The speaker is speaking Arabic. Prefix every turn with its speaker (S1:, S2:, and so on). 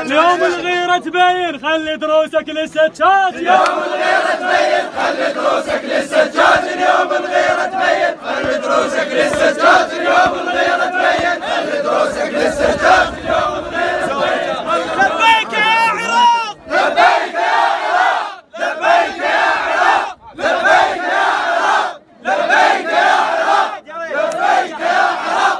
S1: اليوم الغيرة تبين خلي دروسك
S2: لسه تشاط يوم الغيرة